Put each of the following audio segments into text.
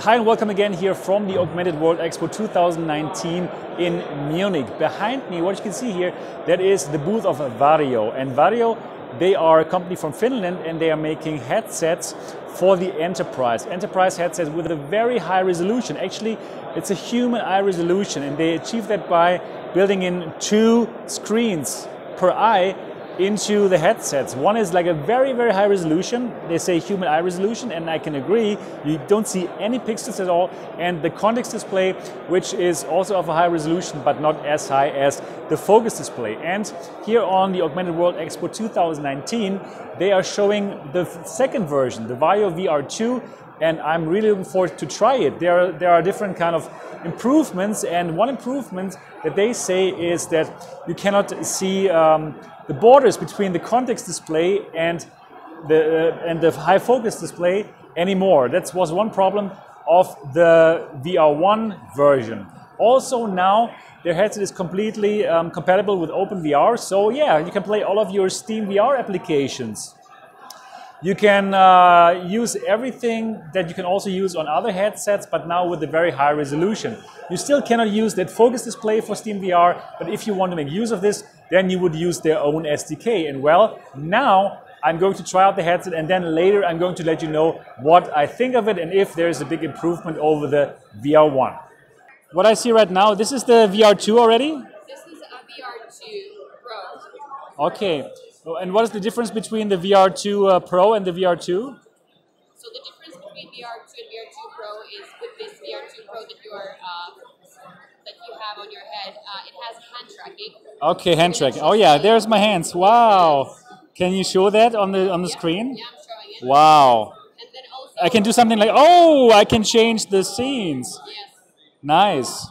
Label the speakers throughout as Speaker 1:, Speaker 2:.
Speaker 1: Hi and welcome again here from the Augmented World Expo 2019 in Munich. Behind me, what you can see here, that is the booth of Varjo. And Varjo, they are a company from Finland and they are making headsets for the enterprise. Enterprise headsets with a very high resolution. Actually, it's a human eye resolution and they achieve that by building in two screens per eye into the headsets. One is like a very, very high resolution. They say human eye resolution, and I can agree. You don't see any pixels at all. And the context display, which is also of a high resolution, but not as high as the focus display. And here on the Augmented World Expo 2019, they are showing the second version, the Varjo VR2, and I'm really looking forward to try it. There are, there are different kind of improvements, and one improvement that they say is that you cannot see um, the borders between the context display and the, uh, and the high focus display anymore. That was one problem of the VR1 version. Also now their headset is completely um, compatible with OpenVR, so yeah, you can play all of your Steam VR applications. You can uh, use everything that you can also use on other headsets, but now with a very high resolution. You still cannot use that focus display for Steam VR, but if you want to make use of this, then you would use their own SDK. And well, now I'm going to try out the headset and then later I'm going to let you know what I think of it and if there is a big improvement over the VR1. What I see right now, this is the VR2 already?
Speaker 2: This is a VR2 Pro.
Speaker 1: Okay. And what is the difference between the VR2 uh, Pro and the VR2?
Speaker 2: So the difference between VR2 and VR2 Pro is with this VR2 Pro that you are uh, that you have on your head, uh, it has hand tracking.
Speaker 1: Okay, hand tracking. Oh yeah, there's my hands. Wow. Can you show that on the on the
Speaker 2: Yeah,
Speaker 1: screen?
Speaker 2: Yeah, I'm showing it.
Speaker 1: Wow.
Speaker 2: And then also
Speaker 1: I can do something like, oh, I can change the scenes.
Speaker 2: Yes.
Speaker 1: Nice.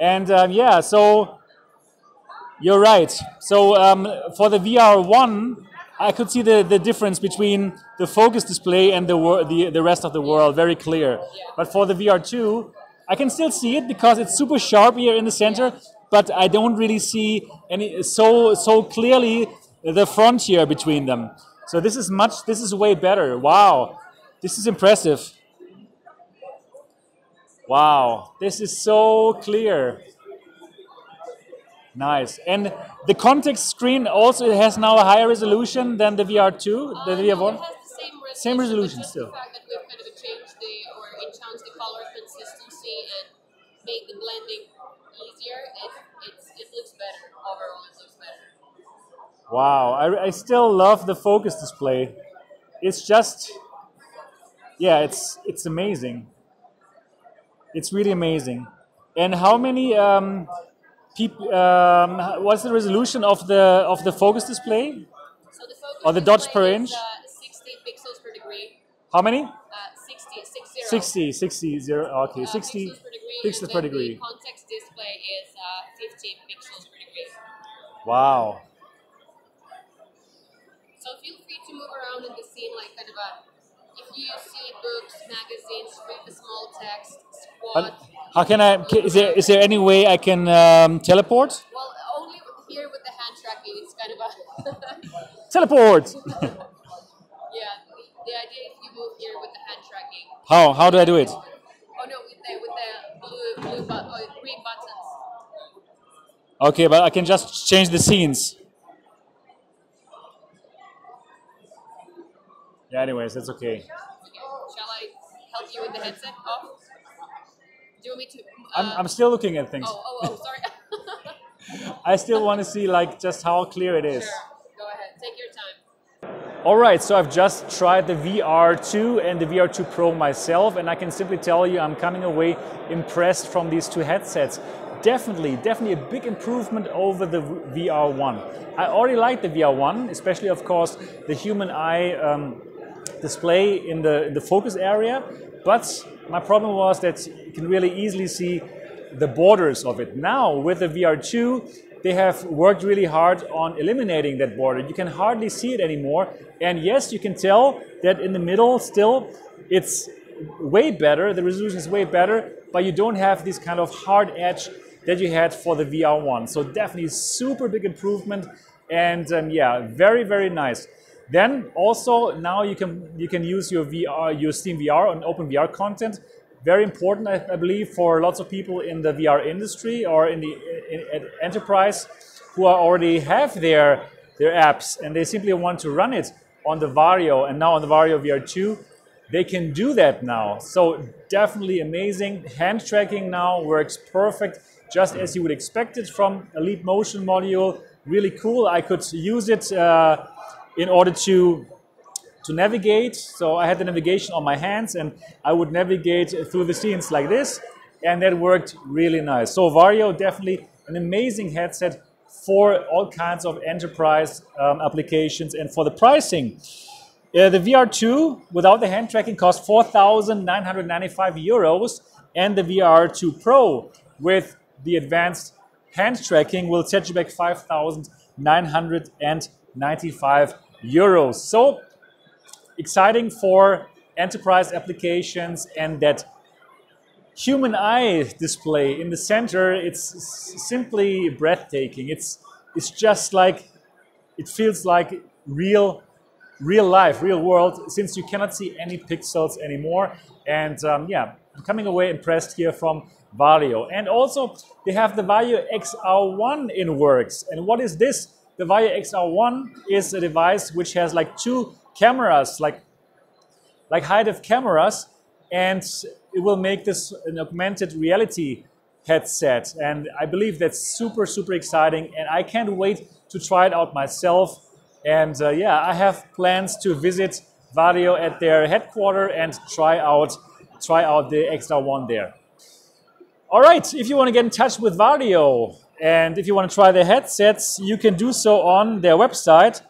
Speaker 1: And um, yeah, so you're right. So um, for the VR1, I could see the, the difference between the focus display and the, the the rest of the world very clear. But for the VR2, I can still see it because it's super sharp here in the center. But I don't really see any so so clearly the frontier between them. So this is much. This is way better. Wow, this is impressive. Wow, this is so clear. Nice. And the context screen also has now a higher resolution than the VR2, the
Speaker 2: Uh, no,
Speaker 1: VR1?
Speaker 2: it has the same resolution.
Speaker 1: Same resolution still.
Speaker 2: The fact that we've kind of changed the or enhanced the color consistency and made the blending easier, it, it's, it looks better. Overall, it looks better.
Speaker 1: Wow, I, I still love the focus display. It's just, yeah, it's it's amazing. It's really amazing. And how many um, peop- um, what's the resolution of the of the focus display?
Speaker 2: So the focus
Speaker 1: Or the dots per inch?
Speaker 2: Is, uh, 60 pixels per degree.
Speaker 1: How many?
Speaker 2: Uh, 60, 60.
Speaker 1: 60, 60, zero, okay,
Speaker 2: uh,
Speaker 1: 60
Speaker 2: pixels per degree.
Speaker 1: pixels per degree.
Speaker 2: The context display is uh, 50 pixels per degree.
Speaker 1: Wow.
Speaker 2: So feel free to move around in the scene like kind of a. If you see books, magazines with a small text.
Speaker 1: How can I? Is there is there any way I can um, teleport?
Speaker 2: Well, only here with the hand tracking, it's kind of a.
Speaker 1: Teleport.
Speaker 2: yeah, the, the idea is you move here with the hand tracking.
Speaker 1: how how do I do it?
Speaker 2: Oh no, with the with the blue blue but, oh, green buttons.
Speaker 1: Okay, but I can just change the scenes. Yeah. Anyways, that's okay.
Speaker 2: Okay, shall I help you with the headset off? You want me to?
Speaker 1: I'm
Speaker 2: uh,
Speaker 1: I'm still looking at things.
Speaker 2: Oh, oh, oh, sorry.
Speaker 1: I still want to see like just how clear it is.
Speaker 2: sure, go ahead. Take your time.
Speaker 1: All right, so I've just tried the VR2 and the VR2 Pro myself, and I can simply tell you I'm coming away impressed from these two headsets. Definitely, definitely a big improvement over the VR1. I already like the VR1, especially, of course, the human eye um, display in the, in the focus area, but my problem was that you can really easily see the borders of it. Now, with the VR2, they have worked really hard on eliminating that border. You can hardly see it anymore. And yes, you can tell that in the middle still it's way better, the resolution is way better, but you don't have this kind of hard edge that you had for the VR1. So definitely super big improvement and um, yeah, very, very nice. Then also now you can you can use your VR your Steam VR and Open VR content. Very important, I, I believe, for lots of people in the VR industry or in the in, in enterprise who already have their their apps and they simply want to run it on the Varjo and now on the Varjo VR2 they can do that now. So definitely amazing. Hand tracking now works perfect, just as you would expect it from a Leap Motion module. Really cool. I could use it uh, in order to to navigate. So I had the navigation on my hands, and I would navigate through the scenes like this, and that worked really nice. So Varjo definitely an amazing headset for all kinds of enterprise um, applications and for the pricing. Uh, the VR2 without the hand tracking costs 4,995 euros, and the VR2 Pro with the advanced hand tracking will set you back 5,995 euros. So exciting for enterprise applications and that human eye display in the center. It's simply breathtaking. It's it's just like it feels like real real life, real world, since you cannot see any pixels anymore. And um, yeah, I'm coming away impressed here from Varjo. And also, they have the Varjo XR1 in works. And what is this? The Varjo XR1 is a device which has like two cameras, like, like high-def cameras, and it will make this an augmented reality headset. And I believe that's super, super exciting. And I can't wait to try it out myself and uh, yeah, I have plans to visit Varjo at their headquarters and try out try out the XR1 there. All right, if you want to get in touch with Varjo and if you want to try their headsets, you can do so on their website.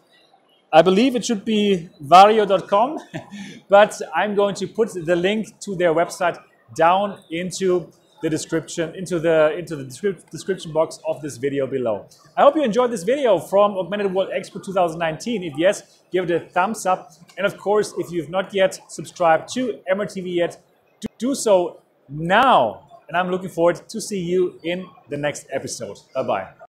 Speaker 1: I believe it should be varjo.com, but I'm going to put the link to their website down into the description into the into the description box of this video below. I hope you enjoyed this video from Augmented World Expo 2019. If yes, give it a thumbs up. And of course, if you've not yet subscribed to MRTV yet, do, do so now. And I'm looking forward to see you in the next episode. Bye bye.